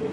海